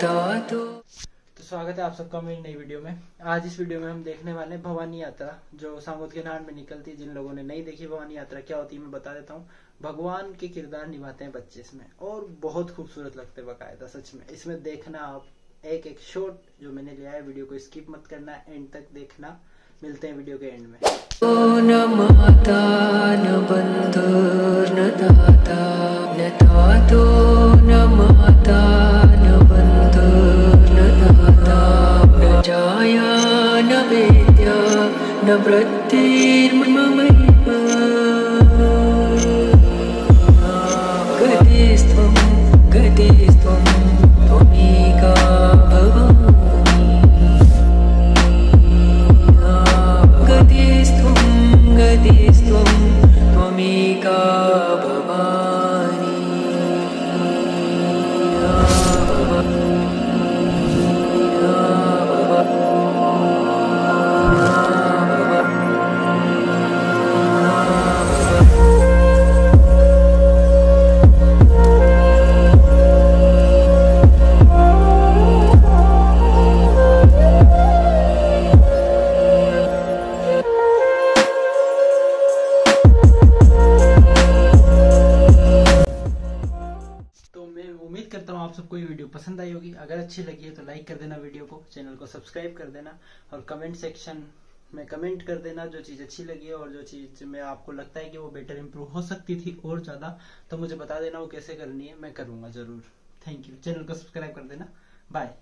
स्वागत है आप सबका मेरी नई वीडियो में। आज इस वीडियो में हम देखने वाले हैं भवानी यात्रा जो सांगोद के नान में निकलती है। जिन लोगों ने नहीं देखी भवानी यात्रा क्या होती है मैं बता देता हूँ। भगवान के किरदार निभाते हैं बच्चे इसमें और बहुत खूबसूरत लगते हैं बकायदा सच में। इसमें देखना आप एक एक शॉट जो मैंने लिया है वीडियो को स्किप मत करना एंड तक देखना। मिलते हैं वीडियो के एंड में। न माता न बन्धुर्न दाता न तातो न माता। वेद्या न वृत्तिर्ममैव गतिस्त्वं हूँ आप सबको ये वीडियो पसंद आई होगी। अगर अच्छी लगी है तो लाइक कर देना वीडियो को चैनल को सब्सक्राइब कर देना और कमेंट सेक्शन में कमेंट कर देना जो चीज़ अच्छी लगी है और जो चीज़ में आपको लगता है कि वो बेटर इम्प्रूव हो सकती थी और ज़्यादा तो मुझे बता देना वो कैसे करनी है, मैं करूँगा ज़रूर। थैंक यू चैनल को सब्सक्राइब कर देना. बाय